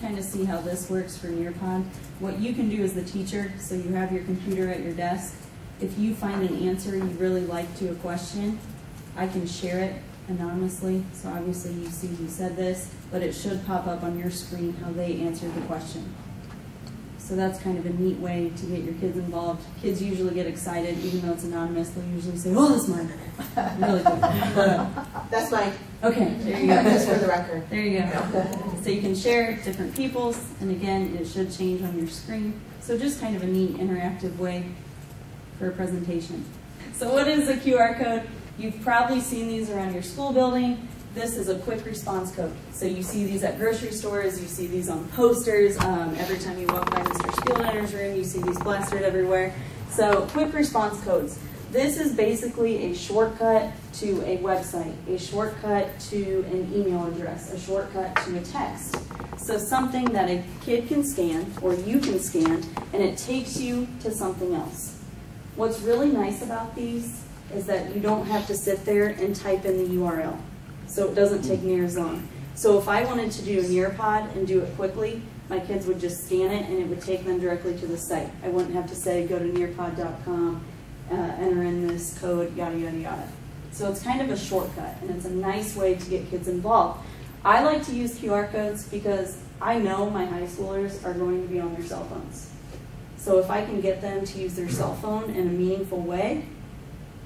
kind of see how this works for Nearpod. What you can do as the teacher, so you have your computer at your desk, if you find an answer you really like to a question, I can share it anonymously. So obviously you see who said this, but it should pop up on your screen how they answered the question. So that's kind of a neat way to get your kids involved. Kids usually get excited, even though it's anonymous. They'll usually say, "Oh, this that's mine." Really good. That's mine, Okay, there you go. just for the record. There you go. So you can share different people's, and again, it should change on your screen. So just kind of a neat interactive way for a presentation. So what is a QR code? You've probably seen these around your school building. This is a quick response code. So you see these at grocery stores, you see these on posters. Um, every time you walk by Mr. Spieldenner's room, you see these plastered everywhere. So quick response codes. This is basically a shortcut to a website, a shortcut to an email address, a shortcut to a text. So something that a kid can scan or you can scan and it takes you to something else. What's really nice about these is that you don't have to sit there and type in the URL. So it doesn't take near as long. So if I wanted to do a Nearpod and do it quickly, my kids would just scan it and it would take them directly to the site. I wouldn't have to say go to nearpod.com, uh, enter in this code, yada, yada, yada. So it's kind of a shortcut and it's a nice way to get kids involved. I like to use QR codes because I know my high schoolers are going to be on their cell phones. So if I can get them to use their cell phone in a meaningful way,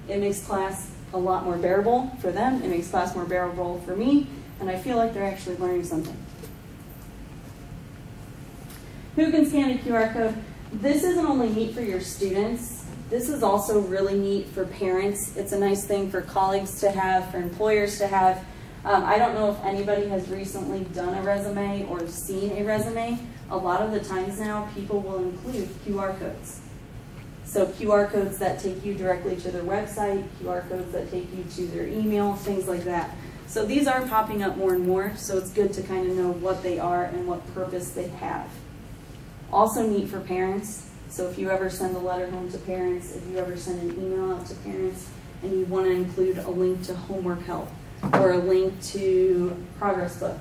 it makes class a lot more bearable for them. It makes class more bearable for me, and I feel like they're actually learning something. Who can scan a QR code? This isn't only neat for your students, this is also really neat for parents. It's a nice thing for colleagues to have, for employers to have. Um, I don't know if anybody has recently done a resume or seen a resume. A lot of the times now, people will include QR codes. So QR codes that take you directly to their website, QR codes that take you to their email, things like that. So these are popping up more and more, so it's good to kind of know what they are and what purpose they have. Also neat for parents. So if you ever send a letter home to parents, if you ever send an email out to parents, and you want to include a link to homework help or a link to ProgressBook,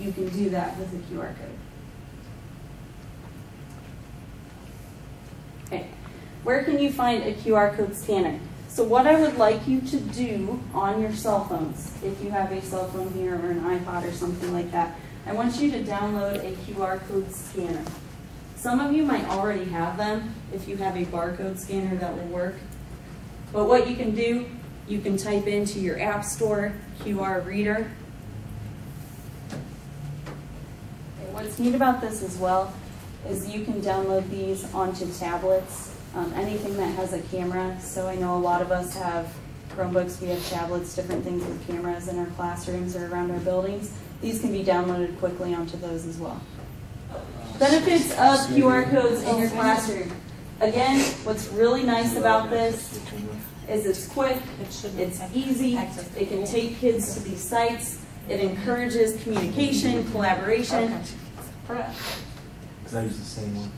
you can do that with a QR code. Okay, where can you find a QR code scanner? So what I would like you to do on your cell phones, if you have a cell phone here or an iPod or something like that, I want you to download a QR code scanner. Some of you might already have them. If you have a barcode scanner, that will work. But what you can do, you can type into your App Store QR reader. Okay, what's neat about this as well is you can download these onto tablets, um, anything that has a camera. So I know a lot of us have Chromebooks, we have tablets, different things with cameras in our classrooms or around our buildings. These can be downloaded quickly onto those as well. Benefits of QR codes in your classroom. Again, what's really nice about this is it's quick, it's easy, it can take kids to these sites, it encourages communication, collaboration. Because I use the same one.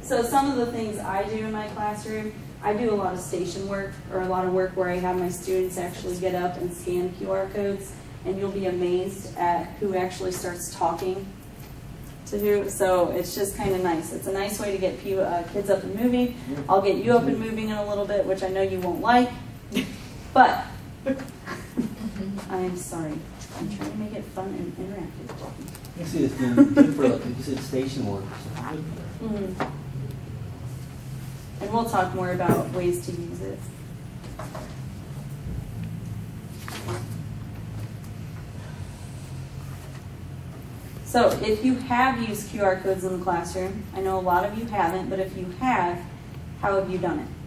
So some of the things I do in my classroom, I do a lot of station work or a lot of work where I have my students actually get up and scan QR codes and you'll be amazed at who actually starts talking to who. So it's just kind of nice. It's a nice way to get people, uh, kids up and moving. I'll get you up and moving in a little bit, which I know you won't like, but I am sorry. I'm trying to make it fun and interactive. You see, it's been good for, like you said, station work. Mhm. And we'll talk more about ways to use it. So if you have used QR codes in the classroom, I know a lot of you haven't, but if you have, how have you done it?